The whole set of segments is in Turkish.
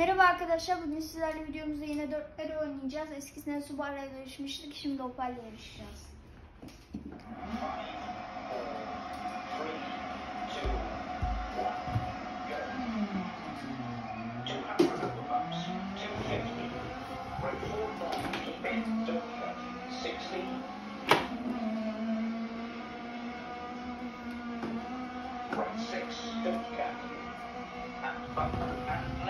Merhaba arkadaşlar, bugün sizlerle videomuzda yine dörtleri oynayacağız. Eskisinde Subaru'ya yarışmıştık, şimdi Opel'le yarışacağız. Six, don't count. And button and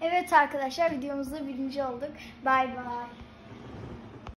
Evet arkadaşlar videomuzda birinci olduk. Bay bay.